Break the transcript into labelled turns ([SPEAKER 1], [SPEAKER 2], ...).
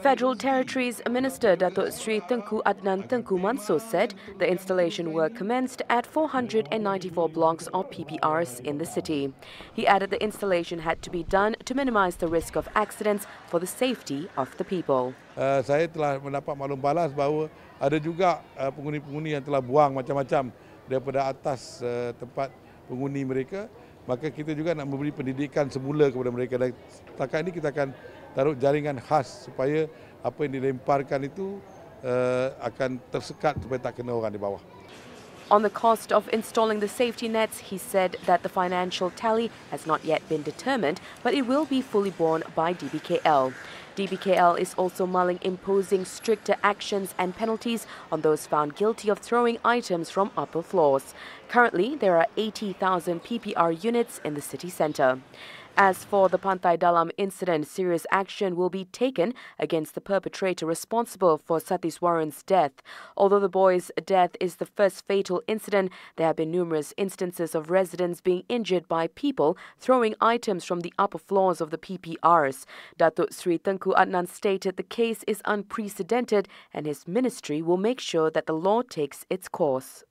[SPEAKER 1] Federal Territories Minister Datuk Sri Tengku Adnan Tengku Mansor said the installation work commenced at 494 blocks of PPRs in the city. He added the installation had to be done to minimize the risk of accidents for the safety of the people.
[SPEAKER 2] Uh, saya telah mendapat maklum balas bahawa ada juga uh, pengundi-pengundi yang telah buang macam-macam daripada atas uh, tempat pengundi mereka maka kita juga nak memberi pendidikan semula kepada mereka dan setakat ini kita akan taruh jaringan khas supaya apa yang dilemparkan itu uh, akan tersekat supaya tak kena orang di bawah.
[SPEAKER 1] On the cost of installing the safety nets, he said that the financial tally has not yet been determined, but it will be fully borne by DBKL. DBKL is also mulling imposing stricter actions and penalties on those found guilty of throwing items from upper floors. Currently, there are 80,000 PPR units in the city centre. As for the Pantai Dalam incident, serious action will be taken against the perpetrator responsible for Sathiswaran's death. Although the boy's death is the first fatal incident, there have been numerous instances of residents being injured by people throwing items from the upper floors of the PPRs. Datuk Sri Tengku Adnan stated the case is unprecedented and his ministry will make sure that the law takes its course.